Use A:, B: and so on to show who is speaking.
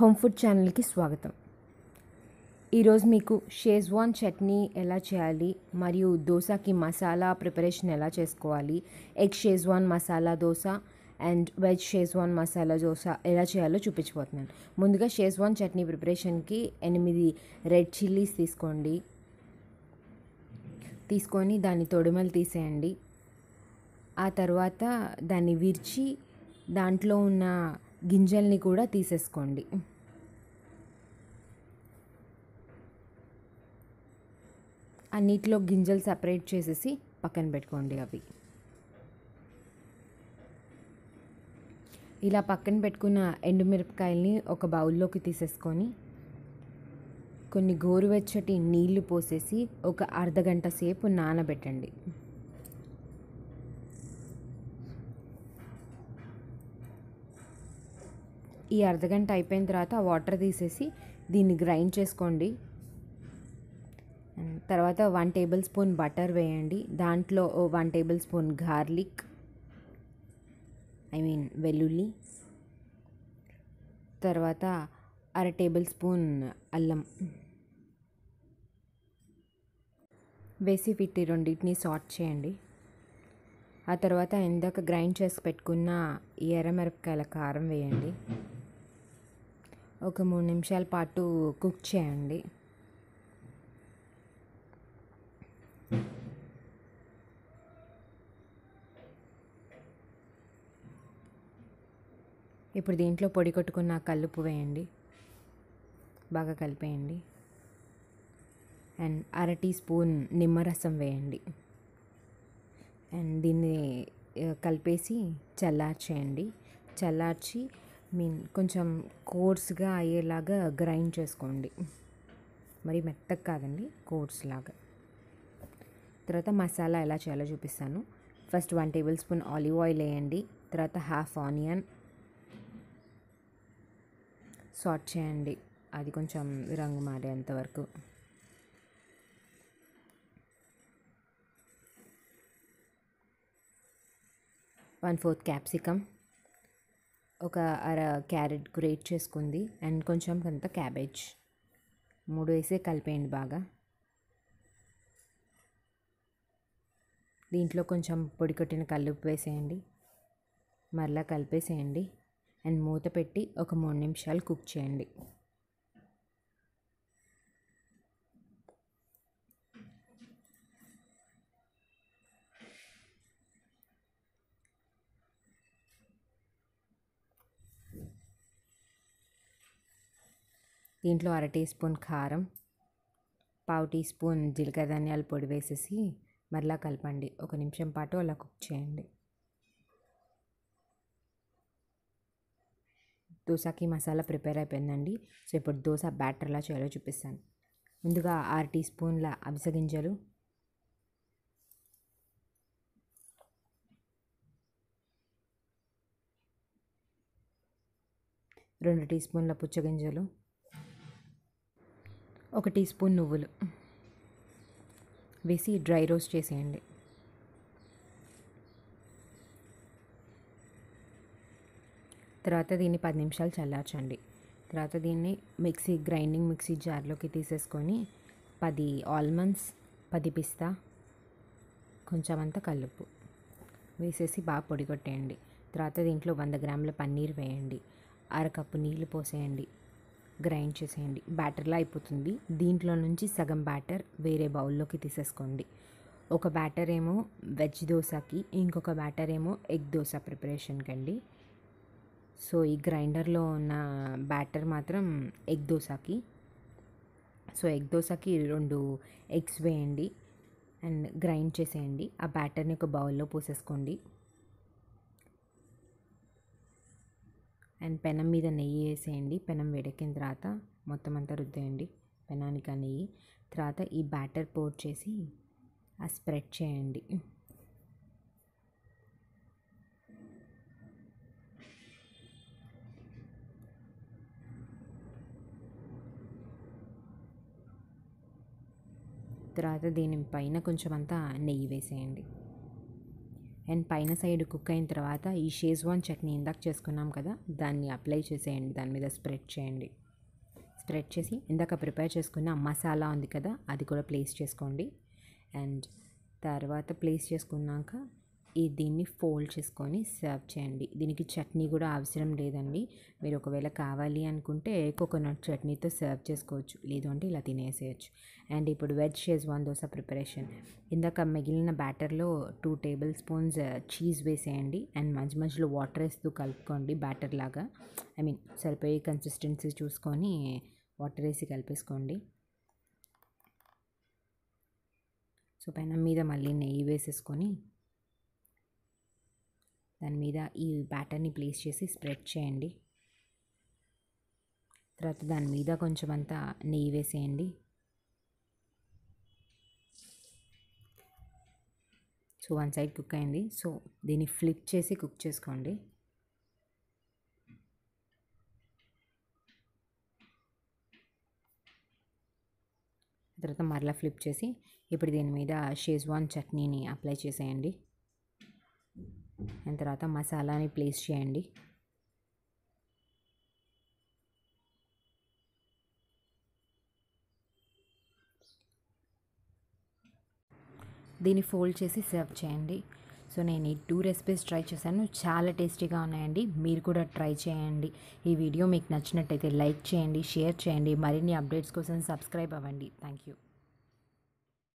A: Home food ఛానల్కి స్వాగతం. ఈరోజు మీకు షేజ్వాన్ చట్నీ ఎలా చేయాలి మరియు దోశకి మసాలా ప్రిపరేషన్ ఎలా చేసుకోవాలి egg schezwan masala dosa and veg schezwan masala dosa ఎలా చేయాలో చూపించబోతున్నాను. ముందుగా షేజ్వాన్ చట్నీ ప్రిపరేషన్కి ఎనిమిది రెడ్ చిల్లీస్ తీసుకోండి. తీసుకొని దాన్ని తొడిమలు తీసేయండి. ఆ తర్వాత దాన్ని విరిచి దాంట్లో ఉన్న గింజల్ని కూడా తీసేసుకోండి. అన్నిట్లో గింజలు సపరేట్ చేసేసి పక్కన పెట్టుకోండి అవి. ఇలా పక్కన పెట్టుకున్న ఎండుమిరపకాయల్ని ఒక బౌల్లోకి తీసేసుకొని కొన్ని గోరువెచ్చటి నీళ్ళు పోసేసి ఒక అర్ధగంట సేపు నానబెట్టండి. ఈ అర్ధగంట అయిపోయిన తర్వాత ఆ వాటర్ తీసేసి దీన్ని గ్రైండ్ చేసుకోండి. తర్వాత వన్ టేబుల్ స్పూన్ బటర్ వేయండి. దాంట్లో one table spoon garlic I mean వెల్లుల్లి. తర్వాత అర టేబుల్ స్పూన్ అల్లం. వేసి వీటి రెండింటిని సాట్ చేయండి. ఆ తర్వాత ఇందాక గ్రైండ్ చేసి పెట్టుకున్న ఎర్రమిరపకాయల కారం వేయండి. ఒక మూడు నిమిషాల పాటు కుక్ చేయండి. ఇప్పుడు దీంట్లో పొడి కొట్టుకున్న కల్లుపు వేయండి. బాగా కలిపేయండి. అండ్ అర టీ స్పూన్ నిమ్మరసం వేయండి. అండ్ దీన్ని కలిపేసి చల్లార్చేయండి. చల్లార్చి మీన్ కొంచెం కోర్స్గా అయ్యేలాగా గ్రైండ్ చేసుకోండి. మరి మెత్తగా కాదండి కోర్స్ లాగా. తర్వాత మసాలా ఎలా చేయాలో చూపిస్తాను. First one table spoon olive oil వేయండి తర్వాత హాఫ్ ఆనియన్ సాట్ చేయండి. అది కొంచెం రంగు మారేంత వరకు. One fourth capsicum. ఒక అర క్యారెట్ గ్రేట్ చేసుకుంది. అండ్ కొంచెం కొంత క్యాబేజ్. మూడు వేసి కలిపేయండి బాగా. దీంట్లో కొంచెం పొడి కొట్టిన కల్లుప్పు వేసేయండి. మరలా కలిపేసేయండి. అండ్ మూత పెట్టి ఒక మూడు నిమిషాలు కుక్ చేయండి. దీంట్లో అర టీ స్పూన్ కారం పావు టీ స్పూన్ జీలకర్ర ధనియాల పొడి వేసేసి మరలా కలపండి. ఒక నిమిషం పాటు అలా కుక్ చేయండి. దోశకి మసాలా ప్రిపేర్ అయిపోయిందండి. సో ఇప్పుడు దోశ బ్యాటర్లా చేయాలో చూపిస్తాను. ముందుగా ఆరు టీ స్పూన్ల అవిసె గింజలు రెండు టీ స్పూన్ల పుచ్చగింజలు ఒక టీ స్పూన్ నువ్వులు. వేసి డ్రై రోస్ట్ చేసేయండి. తర్వాత దీన్ని పది నిమిషాలు చల్లార్చండి. తర్వాత దీన్ని మిక్సీ గ్రైండింగ్ మిక్సీ జార్లోకి తీసేసుకొని పది ఆల్మండ్స్ పది పిస్తా కొంచెం అంతా కల్లుప్పు వేసేసి బాగా పొడి కొట్టేయండి తర్వాత దీంట్లో వంద గ్రాముల పన్నీర్ వేయండి. అరకప్పు నీళ్ళు పోసేయండి. గ్రైండ్ చేసేయండి. బ్యాటర్లా అయిపోతుంది. దీంట్లో నుంచి సగం బ్యాటర్ వేరే బౌల్లోకి తీసేసుకోండి. ఒక బ్యాటర్ ఏమో వెజ్ దోశకి ఇంకొక బ్యాటర్ ఏమో ఎగ్ దోశ ప్రిపరేషన్కి అండి. సో ఈ గ్రైండర్లో ఉన్న బ్యాటర్ మాత్రం ఎగ్ దోశకి. సో ఎగ్ దోశకి రెండు ఎగ్స్ వేయండి. అండ్ గ్రైండ్ చేసేయండి. ఆ బ్యాటర్ని ఒక బౌల్లో పోసేసుకోండి. అండ్ పెనం మీద నెయ్యి వేసేయండి. పెనం వేడెక్కిన తర్వాత మొత్తం అంతా రుద్దేయండి. పెనానికి ఆ నెయ్యి. తర్వాత ఈ బ్యాటర్ పోర్ చేసి ఆ స్ప్రెడ్ చేయండి. తర్వాత దీని పైన కొంచెం అంతా నెయ్యి వేసేయండి. అండ్ పైన సైడ్ కుక్ అయిన తర్వాత ఈ షేజ్వాన్ చట్నీ ఇందాక చేసుకున్నాం కదా దాన్ని అప్లై చేసేయండి దాని మీద స్ప్రెడ్ చేయండి. స్ప్రెడ్ చేసి ఇందాక ప్రిపేర్ చేసుకున్న మసాలా ఉంది కదా అది కూడా ప్లేస్ చేసుకోండి. అండ్ తర్వాత ప్లేస్ చేసుకున్నాక ఈ దీన్ని ఫోల్డ్ చేసుకొని సర్వ్ చేయండి. దీనికి చట్నీ కూడా అవసరం లేదండి. మీరు ఒకవేళ కావాలి అనుకుంటే కోకోనట్ చట్నీతో సర్వ్ చేసుకోవచ్చు. లేదు అంటే ఇలా తినేసేయచ్చు. అండ్ ఇప్పుడు వెజ్ షేజ్వాన్ దోశ ప్రిపరేషన్. ఇందాక మిగిలిన బ్యాటర్లో టూ టేబుల్ స్పూన్స్ చీజ్ వేసేయండి. అండ్ మధ్య మధ్యలో వాటర్ వేస్తూ కలుపుకోండి బ్యాటర్ లాగా. ఐ మీన్ సరిపోయే కన్సిస్టెన్సీ చూసుకొని వాటర్ వేసి కలిపేసుకోండి. సో పైన మీద మళ్ళీ నెయ్యి వేసేసుకొని దాని మీద ఈ బ్యాటర్ని ప్లేస్ చేసి స్ప్రెడ్ చేయండి. తర్వాత దాని మీద కొంచెం అంతా నెయ్యి వేసేయండి. సో వన్ సైడ్ కుక్ అయింది. సో దీన్ని ఫ్లిప్ చేసి కుక్ చేసుకోండి. తర్వాత మరలా ఫ్లిప్ చేసి ఇప్పుడు దీని మీద షేజ్వాన్ చట్నీని అప్లై చేసేయండి. దాని తర్వాత మసాలాని ప్లేస్ చేయండి. దీన్ని ఫోల్డ్ చేసి సర్వ్ చేయండి. సో నేను ఈ టూ రెసిపీస్ ట్రై చేశాను. చాలా టేస్టీగా ఉన్నాయండి. మీరు కూడా ట్రై చేయండి. ఈ వీడియో మీకు నచ్చినట్టయితే లైక్ చేయండి షేర్ చేయండి. మరిన్ని అప్డేట్స్ కోసం సబ్స్క్రైబ్ అవ్వండి. Thank you